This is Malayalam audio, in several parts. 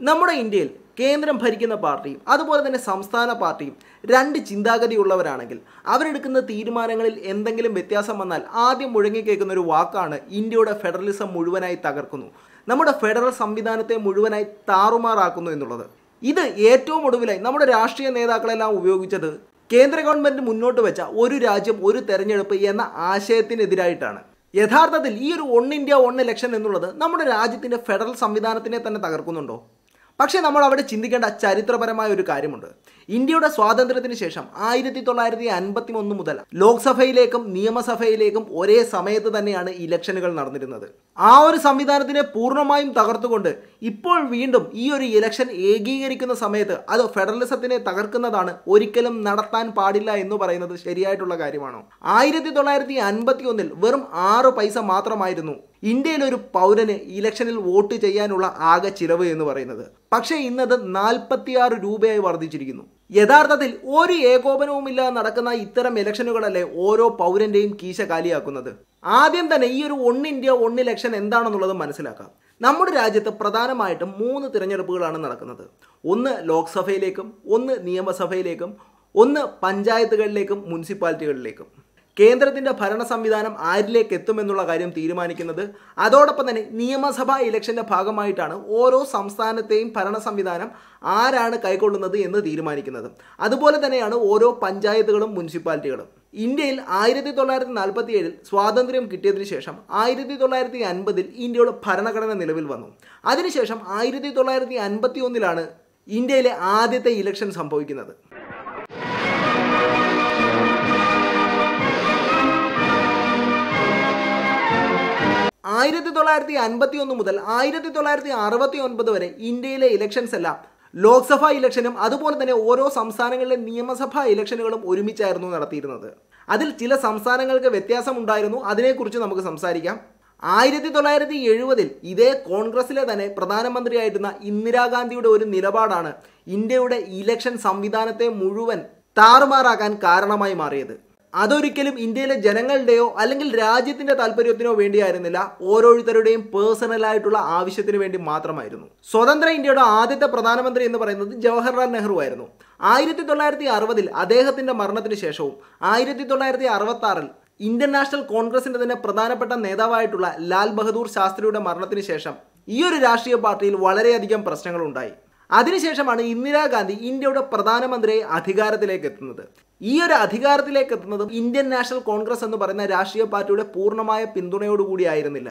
നമ്മുടെ ഇന്ത്യയിൽ കേന്ദ്രം ഭരിക്കുന്ന പാർട്ടിയും അതുപോലെ തന്നെ സംസ്ഥാന പാർട്ടിയും രണ്ട് ചിന്താഗതിയുള്ളവരാണെങ്കിൽ അവരെടുക്കുന്ന തീരുമാനങ്ങളിൽ എന്തെങ്കിലും വ്യത്യാസം വന്നാൽ ആദ്യം മുഴങ്ങിക്കേൾക്കുന്ന ഒരു വാക്കാണ് ഇന്ത്യയുടെ ഫെഡറലിസം മുഴുവനായി തകർക്കുന്നു. നമ്മുടെ ഫെഡറൽ സംവിധാനത്തെ മുഴുവനായി താറുമാറാക്കുന്നു എന്നുള്ളത്. ഇത് ഏറ്റവും ഒടുവിലായി നമ്മുടെ രാഷ്ട്രീയ നേതാക്കളെല്ലാം ഉപയോഗിച്ചത് കേന്ദ്ര ഗവൺമെന്റ് മുന്നോട്ട് വെച്ച ഒരു രാജ്യം ഒരു തെരഞ്ഞെടുപ്പ് എന്ന ആശയത്തിനെതിരായിട്ടാണ്. യഥാർത്ഥത്തിൽ ഈ ഒരു വൺ ഇന്ത്യ വൺ ഇലക്ഷൻ എന്നുള്ളത് നമ്മുടെ രാജ്യത്തിന്റെ ഫെഡറൽ സംവിധാനത്തിനെ തന്നെ തകർക്കുന്നുണ്ടോ? പക്ഷേ നമ്മൾ അവിടെ ചിന്തിക്കേണ്ട ചരിത്രപരമായ ഒരു കാര്യമുണ്ട്. ഇന്ത്യയുടെ സ്വാതന്ത്ര്യത്തിന് ശേഷം ആയിരത്തി തൊള്ളായിരത്തി അൻപത്തി ഒന്ന് മുതൽ ലോക്സഭയിലേക്കും നിയമസഭയിലേക്കും ഒരേ സമയത്ത് തന്നെയാണ് ഇലക്ഷനുകൾ നടന്നിരുന്നത്. ആ ഒരു സംവിധാനത്തിനെ പൂർണമായും തകർത്തുകൊണ്ട് ഇപ്പോൾ വീണ്ടും ഈ ഒരു ഇലക്ഷൻ ഏകീകരിക്കുന്ന സമയത്ത് അത് ഫെഡറലിസത്തിനെ തകർക്കുന്നതാണ് ഒരിക്കലും നടത്താൻ പാടില്ല എന്ന് പറയുന്നത് ശരിയായിട്ടുള്ള കാര്യമാണോ? ആയിരത്തി തൊള്ളായിരത്തി അൻപത്തി ഒന്നിൽ വെറും ആറ് പൈസ മാത്രമായിരുന്നു ഇന്ത്യയിലെ ഒരു പൗരന് ഇലക്ഷനിൽ വോട്ട് ചെയ്യാനുള്ള ആകെ ചിലവ് എന്ന് പറയുന്നത്. പക്ഷേ ഇന്നത് നാൽപ്പത്തിയാറ് രൂപയായി വർദ്ധിച്ചിരിക്കുന്നു. യഥാർത്ഥത്തിൽ ഒരു ഏകോപനവുമില്ലാതെ നടക്കുന്ന ഇത്തരം ഇലക്ഷനുകളല്ലേ ഓരോ പൗരന്റെയും കീശ കാലിയാക്കുന്നത്? ആദ്യം തന്നെ ഈ ഒരു വൺ ഇന്ത്യ വൺ ഇലക്ഷൻ എന്താണെന്നുള്ളത് മനസ്സിലാക്കാം. നമ്മുടെ രാജ്യത്ത് പ്രധാനമായിട്ടും മൂന്ന് തിരഞ്ഞെടുപ്പുകളാണ് നടക്കുന്നത്. ഒന്ന് ലോക്സഭയിലേക്കും ഒന്ന് നിയമസഭയിലേക്കും ഒന്ന് പഞ്ചായത്തുകളിലേക്കും മുനിസിപ്പാലിറ്റികളിലേക്കും. കേന്ദ്രത്തിന്റെ ഭരണ സംവിധാനം ആരിലേക്ക് എത്തുമെന്നുള്ള കാര്യം തീരുമാനിക്കുന്നത് അതോടൊപ്പം തന്നെ നിയമസഭാ ഇലക്ഷന്റെ ഭാഗമായിട്ടാണ് ഓരോ സംസ്ഥാനത്തെയും ഭരണ സംവിധാനം ആരാണ് കൈക്കൊള്ളുന്നത് എന്ന് തീരുമാനിക്കുന്നത്. അതുപോലെ തന്നെയാണ് ഓരോ പഞ്ചായത്തുകളും മുനിസിപ്പാലിറ്റികളും. ഇന്ത്യയിൽ ആയിരത്തി തൊള്ളായിരത്തി നാൽപ്പത്തി ഏഴിൽ സ്വാതന്ത്ര്യം കിട്ടിയതിനു ശേഷം ആയിരത്തി തൊള്ളായിരത്തി അൻപതിൽ ഇന്ത്യയുടെ ഭരണഘടന നിലവിൽ വന്നു. അതിനുശേഷം ആയിരത്തി തൊള്ളായിരത്തി അൻപത്തി ഒന്നിലാണ് ഇന്ത്യയിലെ ആദ്യത്തെ ഇലക്ഷൻ സംഭവിക്കുന്നത്. ആയിരത്തി തൊള്ളായിരത്തി അൻപത്തി ഒന്ന് മുതൽ ആയിരത്തി തൊള്ളായിരത്തി അറുപത്തി ഒൻപത് വരെ ഇന്ത്യയിലെ ഇലക്ഷൻസ് എല്ലാം ലോക്സഭാ ഇലക്ഷനും അതുപോലെ തന്നെ ഓരോ സംസ്ഥാനങ്ങളിലെ നിയമസഭാ ഇലക്ഷനുകളും ഒരുമിച്ചായിരുന്നു നടത്തിയിരുന്നത്. അതിൽ ചില സംസ്ഥാനങ്ങൾക്ക് വ്യത്യാസമുണ്ടായിരുന്നു. അതിനെക്കുറിച്ച് നമുക്ക് സംസാരിക്കാം. ആയിരത്തി തൊള്ളായിരത്തി എഴുപതിൽ ഇതേ കോൺഗ്രസിലെ തന്നെ പ്രധാനമന്ത്രിയായിരുന്ന ഇന്ദിരാഗാന്ധിയുടെ ഒരു നിലപാടാണ് ഇന്ത്യയുടെ ഇലക്ഷൻ സംവിധാനത്തെ മുഴുവൻ താറുമാറാക്കാൻ കാരണമായി മാറിയത്. അതൊരിക്കലും ഇന്ത്യയിലെ ജനങ്ങളുടെയോ അല്ലെങ്കിൽ രാജ്യത്തിന്റെ താല്പര്യത്തിനോ വേണ്ടിയായിരുന്നില്ല. ഓരോരുത്തരുടെയും പേഴ്സണലായിട്ടുള്ള ആവശ്യത്തിന് വേണ്ടി മാത്രമായിരുന്നു. സ്വതന്ത്ര ഇന്ത്യയുടെ ആദ്യത്തെ പ്രധാനമന്ത്രി എന്ന് പറയുന്നത് ജവഹർലാൽ നെഹ്റു ആയിരുന്നു. ആയിരത്തി തൊള്ളായിരത്തി അറുപതിൽ അദ്ദേഹത്തിന്റെ മരണത്തിന് ശേഷവും ആയിരത്തി തൊള്ളായിരത്തി അറുപത്തി ആറിൽ ഇന്ത്യൻ നാഷണൽ കോൺഗ്രസിന്റെ തന്നെ പ്രധാനപ്പെട്ട നേതാവായിട്ടുള്ള ലാൽ ബഹദൂർ ശാസ്ത്രിയുടെ മരണത്തിന് ശേഷം ഈ ഒരു രാഷ്ട്രീയ പാർട്ടിയിൽ വളരെയധികം പ്രശ്നങ്ങൾ ഉണ്ടായി അതിനുശേഷമാണ് ഇന്ദിരാഗാന്ധി ഇന്ത്യയുടെ പ്രധാനമന്ത്രിയെ അധികാരത്തിലേക്ക് എത്തുന്നത് ഈ ഒരു അധികാരത്തിലേക്ക് എത്തുന്നതും ഇന്ത്യൻ നാഷണൽ കോൺഗ്രസ് എന്ന് പറയുന്ന രാഷ്ട്രീയ പാർട്ടിയുടെ പൂർണമായ പിന്തുണയോടുകൂടി ആയിരുന്നില്ല.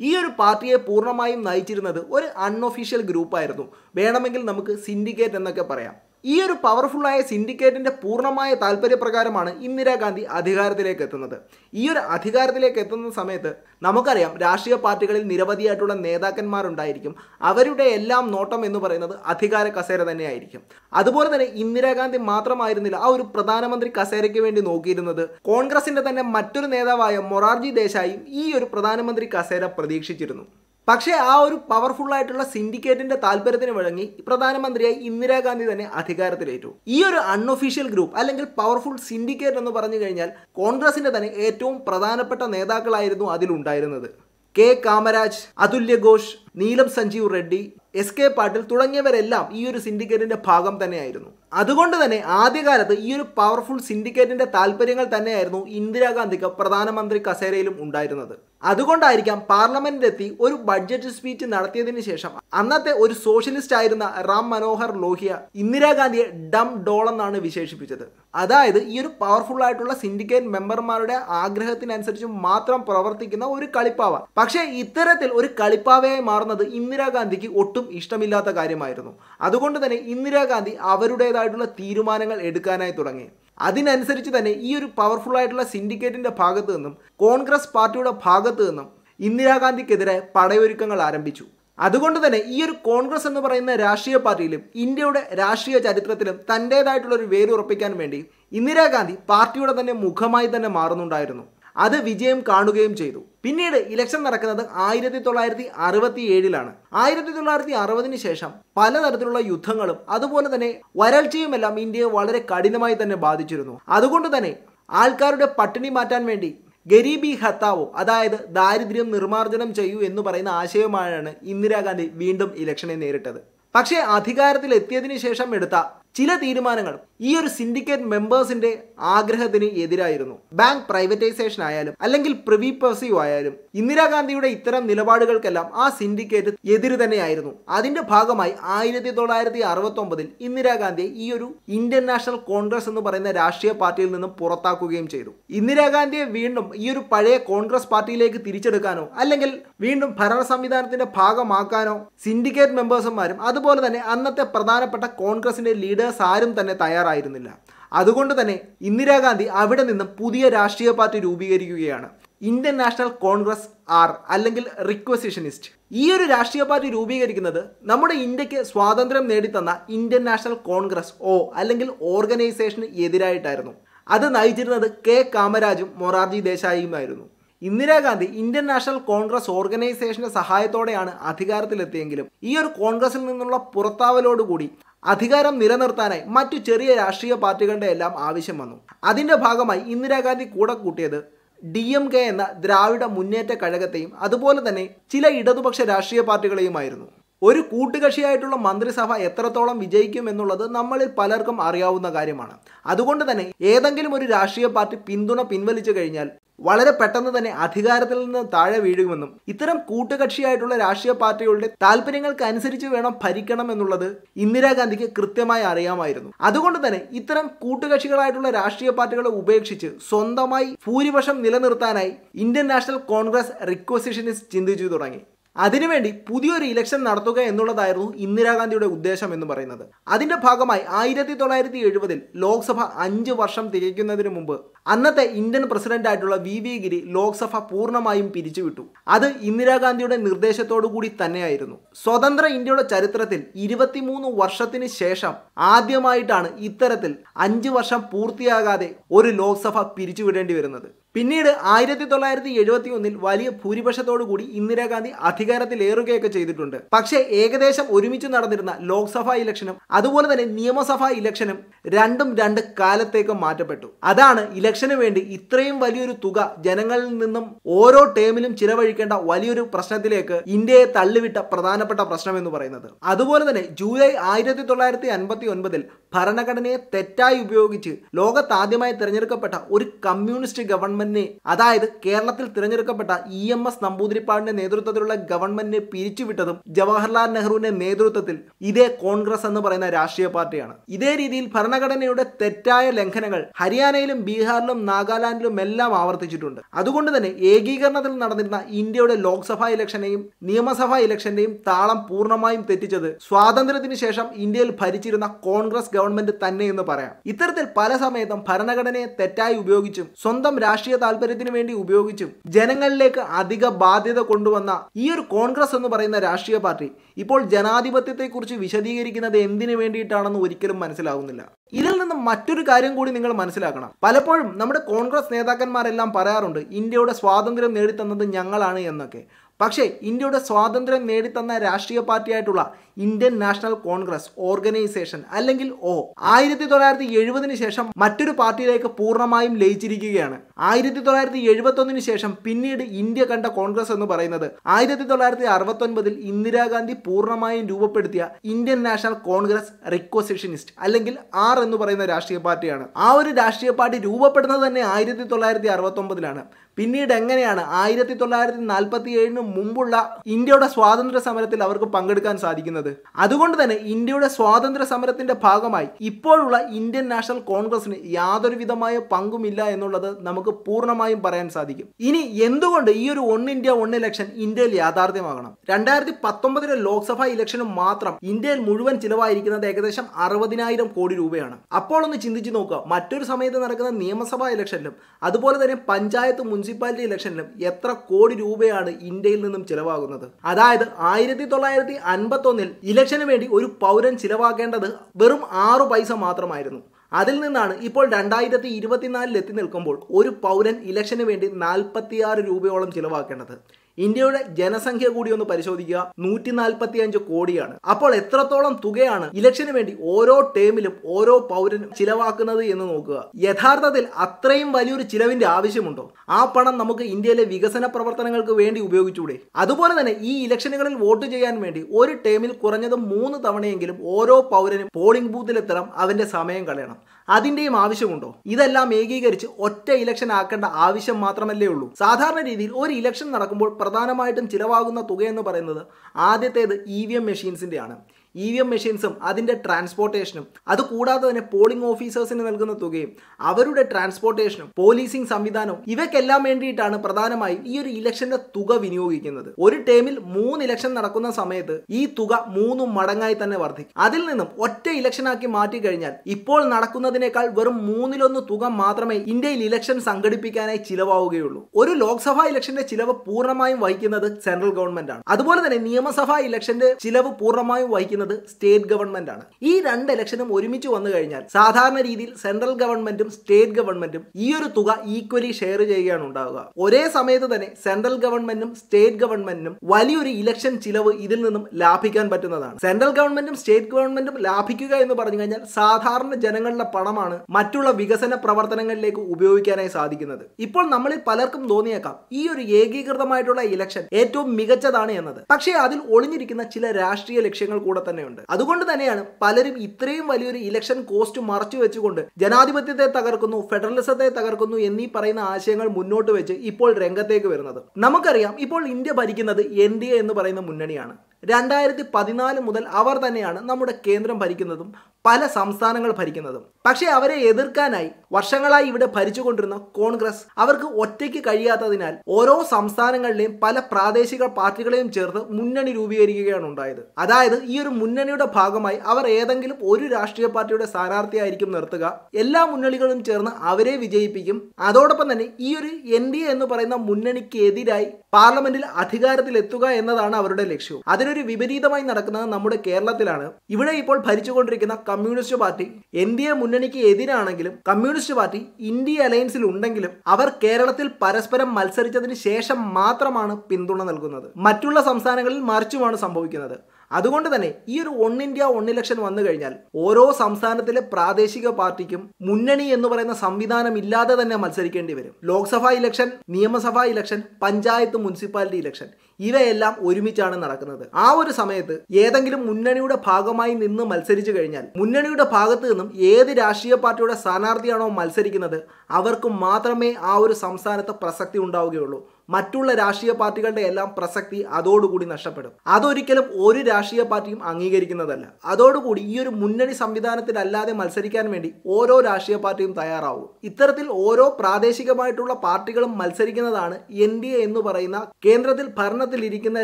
ഈ ഒരു പാർട്ടിയെ പൂർണമായും നയിച്ചിരുന്നത് ഒരു അൺഒഫീഷ്യൽ ഗ്രൂപ്പായിരുന്നു വേണമെങ്കിൽ നമുക്ക് സിൻഡിക്കേറ്റ് എന്നൊക്കെ പറയാം. ഈ ഒരു പവർഫുള്ളായ സിൻഡിക്കേറ്റിന്റെ പൂർണമായ താല്പര്യപ്രകാരമാണ് ഇന്ദിരാഗാന്ധി അധികാരത്തിലേക്ക് എത്തുന്നത്. ഈ ഒരു അധികാരത്തിലേക്ക് എത്തുന്ന സമയത്ത് നമുക്കറിയാം രാഷ്ട്രീയ പാർട്ടികളിൽ നിരവധിയായിട്ടുള്ള നേതാക്കന്മാരുണ്ടായിരിക്കും. അവരുടെ എല്ലാം നോട്ടം എന്ന് പറയുന്നത് അധികാര കസേര തന്നെയായിരിക്കും. അതുപോലെ തന്നെ ഇന്ദിരാഗാന്ധി മാത്രമായിരുന്നില്ല ആ ഒരു പ്രധാനമന്ത്രി കസേരയ്ക്ക് വേണ്ടി നോക്കിയിരുന്നത്. കോൺഗ്രസിന്റെ തന്നെ മറ്റൊരു നേതാവായ മൊറാർജി ദേശായും ഈ ഒരു പ്രധാനമന്ത്രി കസേര പ്രതീക്ഷിച്ചിരുന്നു. പക്ഷേ ആ ഒരു പവർഫുൾ ആയിട്ടുള്ള സിൻഡിക്കേറ്റിന്റെ താല്പര്യത്തിന് വഴങ്ങി പ്രധാനമന്ത്രിയായി ഇന്ദിരാഗാന്ധി തന്നെ അധികാരത്തിലേറ്റു. ഈ ഒരു അൺഒഫീഷ്യൽ ഗ്രൂപ്പ് അല്ലെങ്കിൽ പവർഫുൾ സിൻഡിക്കേറ്റ് എന്ന് പറഞ്ഞു കഴിഞ്ഞാൽ കോൺഗ്രസിന്റെ തന്നെ ഏറ്റവും പ്രധാനപ്പെട്ട നേതാക്കളായിരുന്നു അതിലുണ്ടായിരുന്നത്. K Kamaraj Atulya Ghosh Neelam Sanjiva Reddy S K Patil തുടങ്ങിയവരെല്ലാം ഈ ഒരു സിൻഡിക്കേറ്റിന്റെ ഭാഗം തന്നെയായിരുന്നു. അതുകൊണ്ട് തന്നെ ആദ്യകാലത്ത് ഈ ഒരു പവർഫുൾ സിൻഡിക്കേറ്റിന്റെ താല്പര്യങ്ങൾ തന്നെയായിരുന്നു ഇന്ദിരാഗാന്ധിക്ക് പ്രധാനമന്ത്രി കസേരയിലും ഉണ്ടായിരുന്നത്. അതുകൊണ്ടായിരിക്കാം പാർലമെന്റിലെത്തി ഒരു ബഡ്ജറ്റ് സ്പീച്ച് നടത്തിയതിനു ശേഷം അന്നത്തെ ഒരു സോഷ്യലിസ്റ്റ് ആയിരുന്ന റാം മനോഹർ ലോഹിയ ഇന്ദിരാഗാന്ധിയെ ഡം ഡോൾ എന്നാണ് വിശേഷിപ്പിച്ചത്. അതായത് ഈ ഒരു പവർഫുൾ ആയിട്ടുള്ള സിൻഡിക്കേറ്റ് മെമ്പർമാരുടെ ആഗ്രഹത്തിനനുസരിച്ച് മാത്രം പ്രവർത്തിക്കുന്ന ഒരു കളിപ്പാവ. പക്ഷേ ഇത്തരത്തിൽ ഒരു കളിപ്പാവയായി മാറുന്നത് ഇന്ദിരാഗാന്ധിക്ക് ഒട്ടും ഇഷ്ടമില്ലാത്ത കാര്യമായിരുന്നു. അതുകൊണ്ട് തന്നെ ഇന്ദിരാഗാന്ധി അവരുടേതായിട്ടുള്ള തീരുമാനങ്ങൾ എടുക്കാനായി തുടങ്ങി. അതിനനുസരിച്ച് തന്നെ ഈ ഒരു പവർഫുൾ ആയിട്ടുള്ള സിൻഡിക്കേറ്റിന്റെ ഭാഗത്തു നിന്നും കോൺഗ്രസ് പാർട്ടിയുടെ ഭാഗത്തു നിന്നും ഇന്ദിരാഗാന്ധിക്കെതിരെ പടയൊരുക്കങ്ങൾ ആരംഭിച്ചു. അതുകൊണ്ട് തന്നെ ഈ ഒരു കോൺഗ്രസ് എന്ന് പറയുന്ന രാഷ്ട്രീയ പാർട്ടിയിലും ഇന്ത്യയുടെ രാഷ്ട്രീയ ചരിത്രത്തിലും തന്റെതായിട്ടുള്ള ഒരു വേരുറപ്പിക്കാൻ വേണ്ടി ഇന്ദിരാഗാന്ധി പാർട്ടിയുടെ തന്നെ മുഖമായി തന്നെ മാറുന്നുണ്ടായിരുന്നു. അത് വിജയം കാണുകയും ചെയ്തു. പിന്നീട് ഇലക്ഷൻ നടക്കുന്നത് ആയിരത്തി തൊള്ളായിരത്തി അറുപത്തി ഏഴിലാണ് ആയിരത്തി തൊള്ളായിരത്തി അറുപതിന് ശേഷം പലതരത്തിലുള്ള യുദ്ധങ്ങളും അതുപോലെ തന്നെ വരൾച്ചയുമെല്ലാം ഇന്ത്യയെ വളരെ കഠിനമായി തന്നെ ബാധിച്ചിരുന്നു. അതുകൊണ്ട് തന്നെ ആൾക്കാരുടെ പട്ടിണി മാറ്റാൻ വേണ്ടി ഗരീബി ഹത്താവോ അതായത് ദാരിദ്ര്യം നിർമ്മാർജനം ചെയ്യൂ എന്ന് പറയുന്ന ആശയമായാണ് ഇന്ദിരാഗാന്ധി വീണ്ടും ഇലക്ഷനെ നേരിട്ടത്. പക്ഷേ അധികാരത്തിൽ എത്തിയതിനു ശേഷം എടുത്ത ചില തീരുമാനങ്ങൾ ഈ ഒരു സിൻഡിക്കേറ്റ് മെമ്പേഴ്സിന്റെ ആഗ്രഹത്തിന് എതിരായിരുന്നു. ബാങ്ക് പ്രൈവറ്റൈസേഷൻ ആയാലും അല്ലെങ്കിൽ പ്രിവി പെർസീവ് ആയാലും ഇന്ദിരാഗാന്ധിയുടെ ഇത്തരം നിലപാടുകൾക്കെല്ലാം ആ സിൻഡിക്കേറ്റ് എതിര് തന്നെയായിരുന്നു. അതിന്റെ ഭാഗമായി ആയിരത്തി തൊള്ളായിരത്തി അറുപത്തി ഒമ്പതിൽ ഇന്ദിരാഗാന്ധിയെ ഈ ഒരു ഇന്ത്യൻ നാഷണൽ കോൺഗ്രസ് എന്ന് പറയുന്ന രാഷ്ട്രീയ പാർട്ടിയിൽ നിന്നും പുറത്താക്കുകയും ചെയ്തു. ഇന്ദിരാഗാന്ധിയെ വീണ്ടും ഈ ഒരു പഴയ കോൺഗ്രസ് പാർട്ടിയിലേക്ക് തിരിച്ചെടുക്കാനോ അല്ലെങ്കിൽ വീണ്ടും ഭരണ സംവിധാനത്തിന്റെ ഭാഗമാക്കാനോ സിൻഡിക്കേറ്റ് മെമ്പേഴ്സുമാരും അതുപോലെ തന്നെ അന്നത്തെ പ്രധാനപ്പെട്ട കോൺഗ്രസിന്റെ ലീഡേഴ്സ് ആരും തന്നെ തയ്യാറായിരുന്നില്ല. അതുകൊണ്ട് തന്നെ ഇന്ദിരാഗാന്ധി അവിടെ നിന്നും പുതിയ രാഷ്ട്രീയ പാർട്ടി രൂപീകരിക്കുകയാണ്. ഇന്ത്യൻ നാഷണൽ കോൺഗ്രസ് ആർ അല്ലെങ്കിൽ റിക്വസിഷനിസ്റ്റ്. ഈ ഒരു രാഷ്ട്രീയ പാർട്ടി രൂപീകരിക്കുന്നത് നമ്മുടെ ഇന്ത്യയ്ക്ക് സ്വാതന്ത്ര്യം നേടിത്തന്ന ഇന്ത്യൻ നാഷണൽ കോൺഗ്രസ് ഓ അല്ലെങ്കിൽ ഓർഗനൈസേഷന് എതിരായിട്ടായിരുന്നു. അത് നയിച്ചിരുന്നത് കെ. കാമരാജും മൊറാർജി ദേശായിയുമായിരുന്നു. ഇന്ദിരാഗാന്ധി ഇന്ത്യൻ നാഷണൽ കോൺഗ്രസ് ഓർഗനൈസേഷന്റെ സഹായത്തോടെയാണ് അധികാരത്തിലെത്തിയെങ്കിലും ഈ ഒരു കോൺഗ്രസിൽ നിന്നുള്ള പുറത്താവലോടുകൂടി അധികാരം നിലനിർത്താനായി മറ്റു ചെറിയ രാഷ്ട്രീയ പാർട്ടികളുടെ എല്ലാം ആവശ്യം വന്നു. അതിന്റെ ഭാഗമായി ഇന്ദിരാഗാന്ധി കൂടെ കൂട്ടിയത് ഡി എം കെ എന്ന ദ്രാവിഡ മുന്നേറ്റ കഴകത്തെയും അതുപോലെ തന്നെ ചില ഇടതുപക്ഷ രാഷ്ട്രീയ പാർട്ടികളെയുമായിരുന്നു. ഒരു കൂട്ടുകക്ഷിയായിട്ടുള്ള മന്ത്രിസഭ എത്രത്തോളം വിജയിക്കും എന്നുള്ളത് നമ്മളിൽ പലർക്കും അറിയാവുന്ന കാര്യമാണ്. അതുകൊണ്ട് തന്നെ ഏതെങ്കിലും ഒരു രാഷ്ട്രീയ പാർട്ടി പിന്തുണ പിൻവലിച്ചു കഴിഞ്ഞാൽ വളരെ പെട്ടെന്ന് തന്നെ അധികാരത്തിൽ നിന്ന് താഴെ വീഴുമെന്നും ഇത്തരം കൂട്ടുകക്ഷിയായിട്ടുള്ള രാഷ്ട്രീയ പാർട്ടികളുടെ താല്പര്യങ്ങൾക്ക് അനുസരിച്ച് വേണം ഭരിക്കണം എന്നുള്ളത് ഇന്ദിരാഗാന്ധിക്ക് കൃത്യമായി അറിയാമായിരുന്നു. അതുകൊണ്ട് തന്നെ ഇത്തരം കൂട്ടുകക്ഷികളായിട്ടുള്ള രാഷ്ട്രീയ പാർട്ടികളെ ഉപേക്ഷിച്ച് സ്വന്തമായി ഭൂരിപക്ഷം നിലനിർത്താനായി ഇന്ത്യൻ നാഷണൽ കോൺഗ്രസ് റിക്വസിഷനിസ്റ്റ് ചിന്തിച്ചു തുടങ്ങി. അതിനുവേണ്ടി പുതിയൊരു ഇലക്ഷൻ നടത്തുക എന്നുള്ളതായിരുന്നു ഇന്ദിരാഗാന്ധിയുടെ ഉദ്ദേശം എന്ന് പറയുന്നത്. അതിന്റെ ഭാഗമായി ആയിരത്തി തൊള്ളായിരത്തി എഴുപതിൽ ലോക്സഭ അഞ്ച് വർഷം തികയ്ക്കുന്നതിന് മുമ്പ് അന്നത്തെ ഇന്ത്യൻ പ്രസിഡന്റ് ആയിട്ടുള്ള വി വി ഗിരി ലോക്സഭ പൂർണമായും പിരിച്ചുവിട്ടു. അത് ഇന്ദിരാഗാന്ധിയുടെ നിർദ്ദേശത്തോടു കൂടി തന്നെയായിരുന്നു. സ്വതന്ത്ര ഇന്ത്യയുടെ ചരിത്രത്തിൽ ഇരുപത്തിമൂന്ന് വർഷത്തിന് ശേഷം ആദ്യമായിട്ടാണ് ഇത്തരത്തിൽ അഞ്ച് വർഷം പൂർത്തിയാകാതെ ഒരു ലോക്സഭ പിരിച്ചുവിടേണ്ടി വരുന്നത്. പിന്നീട് ആയിരത്തി തൊള്ളായിരത്തി എഴുപത്തി ഒന്നിൽ വലിയ ഭൂരിപക്ഷത്തോടുകൂടി ഇന്ദിരാഗാന്ധി അധികാരത്തിലേറുകയൊക്കെ ചെയ്തിട്ടുണ്ട്. പക്ഷേ ഏകദേശം ഒരുമിച്ച് നടന്നിരുന്ന ലോക്സഭാ ഇലക്ഷനും അതുപോലെ തന്നെ നിയമസഭാ ഇലക്ഷനും രണ്ടും രണ്ട് കാലത്തേക്ക് മാറ്റപ്പെട്ടു. അതാണ് ഇലക്ഷന് വേണ്ടി ഇത്രയും വലിയൊരു തുക ജനങ്ങളിൽ നിന്നും ഓരോ ടേമിലും ചിലവഴിക്കേണ്ട വലിയൊരു പ്രശ്നത്തിലേക്ക് ഇന്ത്യയെ തള്ളിവിട്ട പ്രധാനപ്പെട്ട പ്രശ്നം എന്ന് പറയുന്നത്. അതുപോലെ തന്നെ ജൂലൈ ആയിരത്തി തൊള്ളായിരത്തി അൻപത്തി ഒൻപതിൽ ഭരണഘടനയെ തെറ്റായി ഉപയോഗിച്ച് ലോകത്താദ്യമായി തിരഞ്ഞെടുക്കപ്പെട്ട ഒരു കമ്മ്യൂണിസ്റ്റ് ഗവൺമെന്റിനെ അതായത് കേരളത്തിൽ തിരഞ്ഞെടുക്കപ്പെട്ട ഇ എം എസ് നമ്പൂതിരിപ്പാടിന്റെ നേതൃത്വത്തിലുള്ള ഗവൺമെന്റിനെ പിരിച്ചുവിട്ടതും ജവഹർലാൽ നെഹ്റുവിന്റെ നേതൃത്വത്തിൽ ഇതേ കോൺഗ്രസ് എന്ന് പറയുന്ന രാഷ്ട്രീയ പാർട്ടിയാണ്. ഇതേ രീതിയിൽ ഭരണഘടനയുടെ തെറ്റായ ലംഘനങ്ങൾ ഹരിയാനയിലും ബീഹാറിലും നാഗാലാൻഡിലും എല്ലാം ആവർത്തിച്ചിട്ടുണ്ട്. അതുകൊണ്ട് തന്നെ ഏകീകരണത്തിൽ നടന്നിരുന്ന ഇന്ത്യയുടെ ലോക്സഭാ ഇലക്ഷനെയും നിയമസഭാ ഇലക്ഷന്റെയും താളം പൂർണമായും തെറ്റിച്ചത് സ്വാതന്ത്ര്യത്തിന് ശേഷം ഇന്ത്യയിൽ ഭരിച്ചിരുന്ന കോൺഗ്രസ് ഗവൺമെന്റ് തന്നെ എന്ന് പറയാം. ഇത്തരത്തിൽ പല സമയത്തും ഭരണഘടനയെ തെറ്റായി ഉപയോഗിച്ചും സ്വന്തം രാഷ്ട്രീയ താല്പര്യത്തിന് വേണ്ടി ഉപയോഗിച്ചും ജനങ്ങളിലേക്ക് അധിക ബാധ്യത കൊണ്ടുവന്ന ഈ ഒരു കോൺഗ്രസ് എന്ന് പറയുന്ന രാഷ്ട്രീയ പാർട്ടി ഇപ്പോൾ ജനാധിപത്യത്തെക്കുറിച്ച് വിശദീകരിക്കുന്നത് എന്തിനു വേണ്ടിയിട്ടാണെന്ന് ഒരിക്കലും മനസ്സിലാകുന്നില്ല ഇതിൽ നിന്ന് മറ്റൊരു കാര്യം കൂടി നിങ്ങൾ മനസ്സിലാക്കണം. പലപ്പോഴും നമ്മുടെ കോൺഗ്രസ് നേതാക്കന്മാരെല്ലാം പറയാറുണ്ട് ഇന്ത്യയുടെ സ്വാതന്ത്ര്യം നേടിത്തന്നത് ഞങ്ങളാണ് എന്നൊക്കെ. പക്ഷേ ഇന്ത്യയുടെ സ്വാതന്ത്ര്യം നേടിത്തന്ന രാഷ്ട്രീയ പാർട്ടിയായിട്ടുള്ള ഇന്ത്യൻ നാഷണൽ കോൺഗ്രസ് ഓർഗനൈസേഷൻ അല്ലെങ്കിൽ ഒ ആയിരത്തി തൊള്ളായിരത്തി എഴുപതിന് ശേഷം മറ്റൊരു പാർട്ടിയിലേക്ക് പൂർണമായും ലയിച്ചിരിക്കുകയാണ്. ആയിരത്തി തൊള്ളായിരത്തി എഴുപത്തി ഒന്നിന് ശേഷം പിന്നീട് ഇന്ത്യ കണ്ട കോൺഗ്രസ് എന്ന് പറയുന്നത് ആയിരത്തി തൊള്ളായിരത്തി അറുപത്തി ഒൻപതിൽ ഇന്ദിരാഗാന്ധി പൂർണമായും രൂപപ്പെടുത്തിയ ഇന്ത്യൻ നാഷണൽ കോൺഗ്രസ് റിക്വസിഷനിസ്റ്റ് അല്ലെങ്കിൽ ആർ എന്ന് പറയുന്ന രാഷ്ട്രീയ പാർട്ടിയാണ്. ആ ഒരു രാഷ്ട്രീയ പാർട്ടി രൂപപ്പെടുന്നത് തന്നെ ആയിരത്തി തൊള്ളായിരത്തി അറുപത്തി ഒമ്പതിലാണ് പിന്നീട് എങ്ങനെയാണ് ആയിരത്തി തൊള്ളായിരത്തി നാൽപ്പത്തി ഏഴിന് മുമ്പുള്ള ഇന്ത്യയുടെ സ്വാതന്ത്ര്യ സമരത്തിൽ അവർക്ക് പങ്കെടുക്കാൻ സാധിക്കുന്നത്? അതുകൊണ്ട് തന്നെ ഇന്ത്യയുടെ സ്വാതന്ത്ര്യ സമരത്തിന്റെ ഭാഗമായി ഇപ്പോഴുള്ള ഇന്ത്യൻ നാഷണൽ കോൺഗ്രസിന് യാതൊരുവിധമായ പങ്കുമില്ല എന്നുള്ളത് നമുക്ക് പൂർണമായും പറയാൻ സാധിക്കും. ഇനി എന്തുകൊണ്ട് ഈ ഒരു വൺ ഇന്ത്യ വൺ ഇലക്ഷൻ ഇന്ത്യയിൽ യാഥാർത്ഥ്യമാകണം? രണ്ടായിരത്തി പത്തൊമ്പതിലെ ലോക്സഭാ ഇലക്ഷന് മാത്രം ഇന്ത്യയിൽ മുഴുവൻ ചിലവായിരിക്കുന്നത് ഏകദേശം അറുപതിനായിരം കോടി രൂപയാണ്. അപ്പോൾ ഒന്ന് ചിന്തിച്ചു നോക്കുക. മറ്റൊരു സമയത്ത് നടക്കുന്ന നിയമസഭാ ഇലക്ഷനിലും അതുപോലെ തന്നെ പഞ്ചായത്ത് മുനിസിപ്പാലിറ്റി ഇലക്ഷനിലും എത്ര കോടി രൂപയാണ് ഇന്ത്യയിൽ നിന്നും ചിലവാകുന്നത്? അതായത് ആയിരത്തി തൊള്ളായിരത്തി അൻപത്തി ഒന്നിൽ ഇലക്ഷന് വേണ്ടി ഒരു പൗരൻ ചിലവാക്കേണ്ടത് വെറും ആറു പൈസ മാത്രമായിരുന്നു. അതിൽ നിന്നാണ് ഇപ്പോൾ രണ്ടായിരത്തി ഇരുപത്തിനാലിൽ എത്തി നിൽക്കുമ്പോൾ ഒരു പൗരൻ ഇലക്ഷന് വേണ്ടി നാൽപ്പത്തിയാറ് രൂപയോളം ചിലവാക്കേണ്ടത്. ഇന്ത്യയുടെ ജനസംഖ്യ കൂടി ഒന്ന് പരിശോധിക്കുക. നൂറ്റി നാൽപ്പത്തി അഞ്ച് കോടിയാണ്. അപ്പോൾ എത്രത്തോളം തുകയാണ് ഇലക്ഷന് വേണ്ടി ഓരോ ടേമിലും ഓരോ പൗരനും ചിലവാക്കുന്നത് എന്ന് നോക്കുക. യഥാർത്ഥത്തിൽ അത്രയും വലിയൊരു ചിലവിന്റെ ആവശ്യമുണ്ടോ? ആ പണം നമുക്ക് ഇന്ത്യയിലെ വികസന പ്രവർത്തനങ്ങൾക്ക് വേണ്ടി ഉപയോഗിച്ചൂടെ? അതുപോലെ തന്നെ ഈ ഇലക്ഷനുകളിൽ വോട്ട് ചെയ്യാൻ വേണ്ടി ഒരു ടേമിൽ കുറഞ്ഞത് മൂന്ന് തവണയെങ്കിലും ഓരോ പൗരനും പോളിംഗ് ബൂത്തിലെത്തണം അവന്റെ സമയം കളയണം. അതിന്റെയും ആവശ്യമുണ്ടോ? ഇതെല്ലാം ഏകീകരിച്ച് ഒറ്റ ഇലക്ഷൻ ആക്കേണ്ട ആവശ്യം മാത്രമല്ലേ ഉള്ളൂ. സാധാരണ രീതിയിൽ ഒരു ഇലക്ഷൻ നടക്കുമ്പോൾ പ്രധാനമായിട്ടും ചിലവാകുന്ന തുക എന്ന് പറയുന്നത് ആദ്യത്തേത് ഇ വി എം മെഷീൻസിന്റെ ആണ് ഇ വി എം മെഷീൻസും അതിന്റെ ട്രാൻസ്പോർട്ടേഷനും അതുകൂടാതെ തന്നെ പോളിംഗ് ഓഫീസേഴ്സിന് നൽകുന്ന തുകയും അവരുടെ ട്രാൻസ്പോർട്ടേഷനും പോലീസിംഗ് സംവിധാനവും ഇവയ്ക്കെല്ലാം വേണ്ടിയിട്ടാണ് പ്രധാനമായും ഈ ഒരു ഇലക്ഷന്റെ തുക വിനിയോഗിക്കുന്നത്. ഒരു ടേമിൽ മൂന്ന് ഇലക്ഷൻ നടക്കുന്ന സമയത്ത് ഈ തുക മൂന്ന് മടങ്ങായി തന്നെ വർദ്ധിക്കും. അതിൽ നിന്നും ഒറ്റ ഇലക്ഷനാക്കി മാറ്റി കഴിഞ്ഞാൽ ഇപ്പോൾ നടക്കുന്നതിനേക്കാൾ വെറും മൂന്നിലൊന്ന് തുക മാത്രമേ ഇന്ത്യയിൽ ഇലക്ഷൻ സംഘടിപ്പിക്കാനായി ചിലവാവുകയുള്ളൂ. ഒരു ലോക്സഭാ ഇലക്ഷന്റെ ചിലവ് പൂർണമായും വഹിക്കുന്നത് സെൻട്രൽ ഗവൺമെന്റ് ആണ്. അതുപോലെ തന്നെ നിയമസഭാ ഇലക്ഷന്റെ ചിലവ് പൂർണമായും വഹിക്കുന്നത് സ്റ്റേറ്റ് ഗവൺമെന്റ് ആണ്. ഈ രണ്ട് ഇലക്ഷനും ഒരുമിച്ച് വന്നു കഴിഞ്ഞാൽ സാധാരണ രീതിയിൽ സെൻട്രൽ ഗവൺമെന്റും സ്റ്റേറ്റ് ഗവൺമെന്റും ഈ ഒരു തുക ഈക്വലി ഷെയർ ചെയ്യുകയാണ് ഉണ്ടാവുക. ഒരേ സമയത്ത് തന്നെ സെൻട്രൽ ഗവൺമെന്റും സ്റ്റേറ്റ് ഗവൺമെന്റിനും വലിയൊരു ഇലക്ഷൻ ചിലവ് ഇതിൽ നിന്നും ലാഭിക്കാൻ പറ്റുന്നതാണ്. സെൻട്രൽ ഗവൺമെന്റും സ്റ്റേറ്റ് ഗവൺമെന്റും ലാഭിക്കുക എന്ന് പറഞ്ഞു കഴിഞ്ഞാൽ സാധാരണ ജനങ്ങളുടെ പണമാണ് മറ്റുള്ള വികസന പ്രവർത്തനങ്ങളിലേക്ക് ഉപയോഗിക്കാനായി സാധിക്കുന്നത്. ഇപ്പോൾ നമ്മളിൽ പലർക്കും തോന്നിയേക്കാം ഈ ഒരു ഏകീകൃതമായിട്ടുള്ള ഇലക്ഷൻ ഏറ്റവും മികച്ചതാണ് എന്നത്. പക്ഷേ അതിൽ ഒളിഞ്ഞിരിക്കുന്ന ചില രാഷ്ട്രീയ ലക്ഷ്യങ്ങൾ കൂടെ തന്നെയുണ്ട്. അതുകൊണ്ട് തന്നെയാണ് പലരും ഇത്രയും വലിയൊരു ഇലക്ഷൻ കോസ്റ്റ് മറച്ചു വെച്ചുകൊണ്ട് ജനാധിപത്യത്തെ തകർക്കുന്നു ഫെഡറലിസത്തെ തകർക്കുന്നു എന്നീ പറയുന്ന ആശയങ്ങൾ മുന്നോട്ട് വെച്ച് ഇപ്പോൾ രംഗത്തേക്ക് വരുന്നത്. നമുക്കറിയാം ഇപ്പോൾ ഇന്ത്യ ഭരിക്കുന്നത് എൻ ഡി എ എന്ന് പറയുന്ന മുന്നണിയാണ്. രണ്ടായിരത്തി പതിനാല് മുതൽ അവർ തന്നെയാണ് നമ്മുടെ കേന്ദ്രം ഭരിക്കുന്നതും പല സംസ്ഥാനങ്ങൾ ഭരിക്കുന്നതും. പക്ഷേ അവരെ എതിർക്കാനായി വർഷങ്ങളായി ഇവിടെ ഭരിച്ചുകൊണ്ടിരുന്ന കോൺഗ്രസ് അവർക്ക് ഒറ്റയ്ക്ക് കഴിയാത്തതിനാൽ ഓരോ സംസ്ഥാനങ്ങളിലെയും പല പ്രാദേശിക പാർട്ടികളെയും ചേർത്ത് മുന്നണി രൂപീകരിക്കുകയാണ് ഉണ്ടായത്. അതായത് ഈ ഒരു മുന്നണിയുടെ ഭാഗമായി അവർ ഏതെങ്കിലും ഒരു രാഷ്ട്രീയ പാർട്ടിയുടെ സ്ഥാനാർത്ഥിയായിരിക്കും നിർത്തുക. എല്ലാ മുന്നണികളും ചേർന്ന് അവരെ വിജയിപ്പിക്കും. അതോടൊപ്പം തന്നെ ഈ ഒരു എൻ ഡി എ എന്ന് പറയുന്ന മുന്നണിക്ക് എതിരായി പാർലമെന്റിൽ അധികാരത്തിലെത്തുക എന്നതാണ് അവരുടെ ലക്ഷ്യവും അതിനൊരു വിപരീതമായി നടക്കുന്നത് നമ്മുടെ കേരളത്തിലാണ്. ഇവിടെ ഇപ്പോൾ ഭരിച്ചുകൊണ്ടിരിക്കുന്ന communist party N D A മുന്നണിക്ക് എതിരാണെങ്കിലും കമ്മ്യൂണിസ്റ്റ് പാർട്ടി ഇന്ത്യ അലയൻസിൽ ഉണ്ടെങ്കിലും അവർ കേരളത്തിൽ പരസ്പരം മത്സരിച്ചതിന് ശേഷം മാത്രമാണ് പിന്തുണ നൽകുന്നത്. മറ്റുള്ള സംസ്ഥാനങ്ങളിൽ മറിച്ചുമാണ് സംഭവിക്കുന്നത്. അതുകൊണ്ട് തന്നെ ഈ ഒരു വൺ ഇന്ത്യ വൺ ഇലക്ഷൻ വന്നു കഴിഞ്ഞാൽ ഓരോ സംസ്ഥാനത്തിലെ പ്രാദേശിക പാർട്ടിക്കും മുന്നണി എന്ന് പറയുന്ന സംവിധാനം ഇല്ലാതെ തന്നെ മത്സരിക്കേണ്ടി വരും. ലോക്സഭാ ഇലക്ഷൻ നിയമസഭാ ഇലക്ഷൻ പഞ്ചായത്ത് മുനിസിപ്പാലിറ്റി ഇലക്ഷൻ ഇവയെല്ലാം ഒരുമിച്ചാണ് നടക്കുന്നത്. ആ ഒരു സമയത്ത് ഏതെങ്കിലും മുന്നണിയുടെ ഭാഗമായി നിന്ന് മത്സരിച്ചു കഴിഞ്ഞാൽ മുന്നണിയുടെ ഭാഗത്ത് നിന്നും ഏത് രാഷ്ട്രീയ പാർട്ടിയുടെ സ്ഥാനാർത്ഥിയാണോ മത്സരിക്കുന്നത് അവർക്ക് മാത്രമേ ആ ഒരു സംസ്ഥാനത്ത് പ്രസക്തി ഉണ്ടാവുകയുള്ളൂ. മറ്റുള്ള രാഷ്ട്രീയ പാർട്ടികളുടെ എല്ലാം പ്രസക്തി അതോടുകൂടി നഷ്ടപ്പെടും. അതൊരിക്കലും ഒരു രാഷ്ട്രീയ പാർട്ടിയും അംഗീകരിക്കുന്നതല്ല. അതോടുകൂടി ഈ ഒരു മുന്നണി സംവിധാനത്തിലല്ലാതെ മത്സരിക്കാൻ വേണ്ടി ഓരോ രാഷ്ട്രീയ പാർട്ടിയും തയ്യാറാവും. ഇത്തരത്തിൽ ഓരോ പ്രാദേശികമായിട്ടുള്ള പാർട്ടികളും മത്സരിക്കുന്നതാണ് എൻ ഡി എ എന്ന് പറയുന്ന കേന്ദ്രത്തിൽ ഭരണത്തിലിരിക്കുന്ന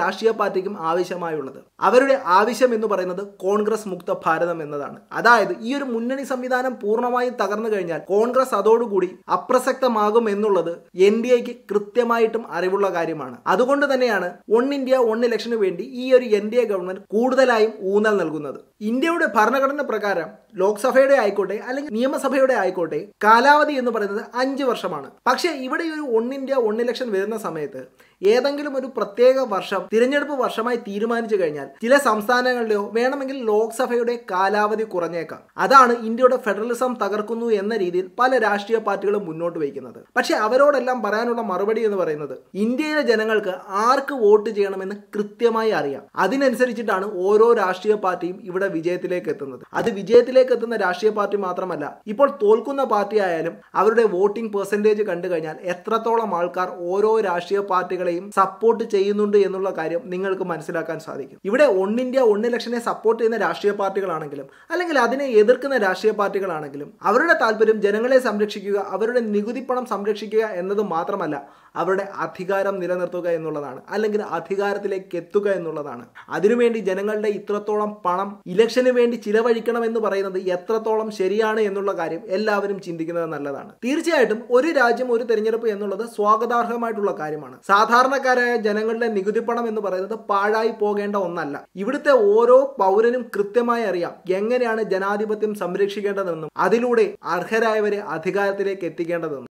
രാഷ്ട്രീയ പാർട്ടിക്കും ആവശ്യമായുള്ളത്. അവരുടെ ആവശ്യം എന്ന് പറയുന്നത് കോൺഗ്രസ് മുക്ത ഭാരതം എന്നതാണ്. അതായത് ഈ ഒരു മുന്നണി സംവിധാനം പൂർണമായും തകർന്നു കഴിഞ്ഞാൽ കോൺഗ്രസ് അതോടുകൂടി അപ്രസക്തമാകും എന്നുള്ളത് എൻ ഡി എക്ക് കൃത്യമായിട്ടും അറിവുള്ള കാര്യമാണ്. അതുകൊണ്ട് തന്നെയാണ് വൺ ഇന്ത്യ വൺ ഇലക്ഷന് വേണ്ടി ഈ ഒരു എൻ ഡി എ ഗവൺമെന്റ് കൂടുതലായും ഊന്നൽ നൽകുന്നത്. ഇന്ത്യയുടെ ഭരണഘടന പ്രകാരം ലോക്സഭയുടെ ആയിക്കോട്ടെ അല്ലെങ്കിൽ നിയമസഭയുടെ ആയിക്കോട്ടെ കാലാവധി എന്ന് പറയുന്നത് അഞ്ച് വർഷമാണ്. പക്ഷേ ഇവിടെ ഒരു വൺ ഇന്ത്യ വൺ ഇലക്ഷൻ വരുന്ന സമയത്ത് ഏതെങ്കിലും ഒരു പ്രത്യേക വർഷം തിരഞ്ഞെടുപ്പ് വർഷമായി തീരുമാനിച്ചു കഴിഞ്ഞാൽ ചില സംസ്ഥാനങ്ങളുടെയോ വേണമെങ്കിൽ ലോക്സഭയുടെ കാലാവധി കുറഞ്ഞേക്കാം. അതാണ് ഇന്ത്യയുടെ ഫെഡറലിസം തകർക്കുന്നു എന്ന രീതിയിൽ പല രാഷ്ട്രീയ പാർട്ടികളും മുന്നോട്ട് വയ്ക്കുന്നത്. പക്ഷെ അവരോടെല്ലാം പറയാനുള്ള മറുപടി എന്ന് പറയുന്നത് ഇന്ത്യയിലെ ജനങ്ങൾക്ക് ആർക്ക് വോട്ട് ചെയ്യണമെന്ന് കൃത്യമായി അറിയാം. അതിനനുസരിച്ചിട്ടാണ് ഓരോ രാഷ്ട്രീയ പാർട്ടിയും ഇവിടെ വിജയത്തിലേക്ക് എത്തുന്നത്. അത് വിജയത്തിലേക്ക് എത്തുന്ന രാഷ്ട്രീയ പാർട്ടി മാത്രമല്ല ഇപ്പോൾ തോൽക്കുന്ന പാർട്ടി ആയാലും അവരുടെ വോട്ടിംഗ് പെർസെന്റേജ് കണ്ടു കഴിഞ്ഞാൽ എത്രത്തോളം ആൾക്കാർ ഓരോ രാഷ്ട്രീയ പാർട്ടികളെയും സപ്പോർട്ട് ചെയ്യുന്നുണ്ട് എന്നുള്ള കാര്യം നിങ്ങൾക്ക് മനസ്സിലാക്കാൻ സാധിക്കും. ഇവിടെ ഒൺ ഇന്ത്യ ഒൺ ഇലക്ഷനെ സപ്പോർട്ട് ചെയ്യുന്ന രാഷ്ട്രീയ പാർട്ടികളാണെങ്കിലും അല്ലെങ്കിൽ അതിനെ എതിർക്കുന്ന രാഷ്ട്രീയ പാർട്ടികളാണെങ്കിലും അവരുടെ താല്പര്യം ജനങ്ങളെ സംരക്ഷിക്കുക അവരുടെ നികുതി പണം സംരക്ഷിക്കുക എന്നത് മാത്രമല്ല അവരുടെ അധികാരം നിലനിർത്തുക എന്നുള്ളതാണ്. അല്ലെങ്കിൽ അധികാരത്തിലേക്ക് എത്തുക എന്നുള്ളതാണ്. അതിനുവേണ്ടി ജനങ്ങളുടെ ഇത്രത്തോളം പണം ഇലക്ഷന് വേണ്ടി ചിലവഴിക്കണം എന്ന് പറയുന്നത് എത്രത്തോളം ശരിയാണ് എന്നുള്ള കാര്യം എല്ലാവരും ചിന്തിക്കുന്നത് നല്ലതാണ്. തീർച്ചയായിട്ടും ഒരു രാജ്യം ഒരു തെരഞ്ഞെടുപ്പ് എന്നുള്ളത് സ്വാഗതാർഹമായിട്ടുള്ള കാര്യമാണ്. സാധാരണക്കാരായ ജനങ്ങളുടെ നികുതി പണം എന്ന് പറയുന്നത് പാഴായി പോകേണ്ട ഒന്നല്ല. ഇവിടുത്തെ ഓരോ പൗരനും കൃത്യമായി അറിയാം എങ്ങനെയാണ് ജനാധിപത്യം സംരക്ഷിക്കേണ്ടതെന്നും അതിലൂടെ അർഹരായവരെ അധികാരത്തിലേക്ക് എത്തിക്കേണ്ടതെന്നും.